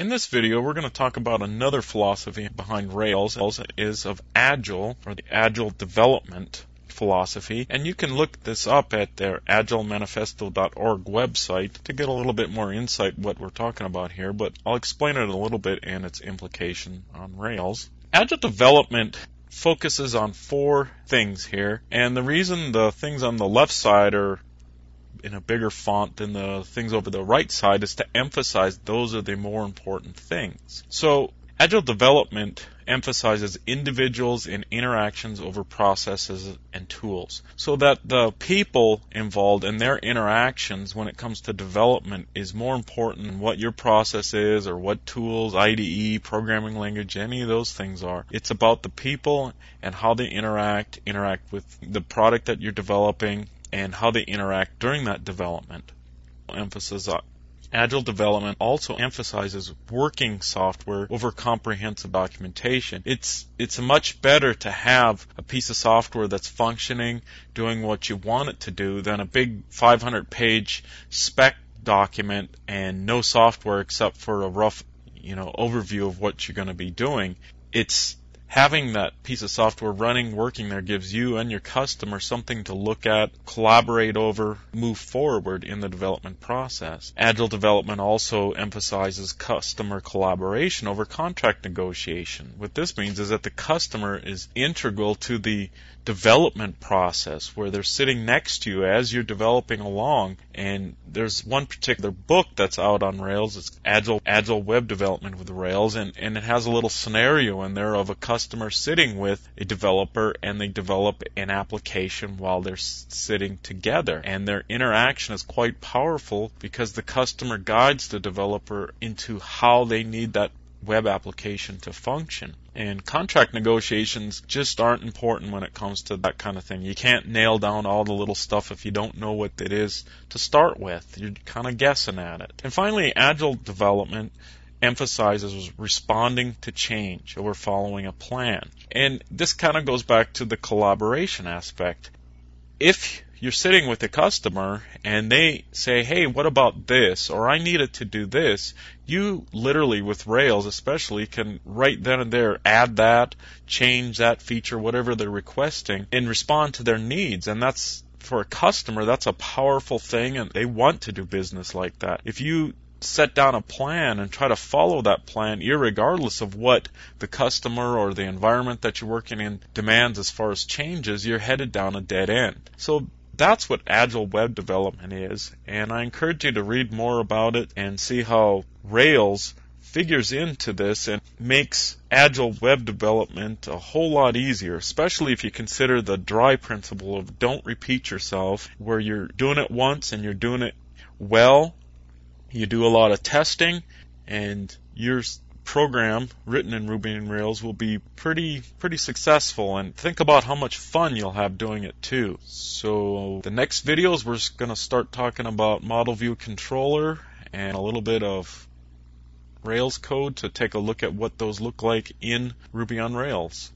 In this video, we're going to talk about another philosophy behind Rails is of Agile or the Agile development philosophy. And you can look this up at their agilemanifesto.org website to get a little bit more insight what we're talking about here, but I'll explain it a little bit and its implication on Rails. Agile development focuses on four things here, and the reason the things on the left side are in a bigger font than the things over the right side is to emphasize those are the more important things. So Agile development emphasizes individuals and interactions over processes and tools so that the people involved and their interactions when it comes to development is more important than what your process is or what tools, IDE, programming language, any of those things are. It's about the people and how they interact, interact with the product that you're developing and how they interact during that development. Emphasis on Agile development also emphasizes working software over comprehensive documentation. It's it's much better to have a piece of software that's functioning, doing what you want it to do, than a big 500-page spec document and no software except for a rough, you know, overview of what you're going to be doing. It's having that piece of software running, working there gives you and your customer something to look at, collaborate over, move forward in the development process. Agile development also emphasizes customer collaboration over contract negotiation. What this means is that the customer is integral to the development process where they're sitting next to you as you're developing along. And there's one particular book that's out on Rails. It's Agile, Agile Web Development with Rails. And, and it has a little scenario in there of a customer sitting with a developer and they develop an application while they're sitting together. And their interaction is quite powerful because the customer guides the developer into how they need that web application to function. And contract negotiations just aren't important when it comes to that kind of thing. You can't nail down all the little stuff if you don't know what it is to start with. You're kind of guessing at it. And finally, agile development emphasizes responding to change over following a plan. And this kind of goes back to the collaboration aspect. If you're sitting with a customer and they say, hey, what about this? Or I needed to do this. You literally, with Rails especially, can right then and there add that, change that feature, whatever they're requesting, and respond to their needs. And that's, for a customer, that's a powerful thing and they want to do business like that. If you set down a plan and try to follow that plan, regardless of what the customer or the environment that you're working in demands as far as changes, you're headed down a dead end. So that's what Agile web development is, and I encourage you to read more about it and see how Rails figures into this and makes agile web development a whole lot easier, especially if you consider the dry principle of don't repeat yourself, where you're doing it once and you're doing it well. You do a lot of testing and you're program written in Ruby and Rails will be pretty pretty successful and think about how much fun you'll have doing it too. So the next videos we're going to start talking about model view controller and a little bit of Rails code to take a look at what those look like in Ruby on Rails.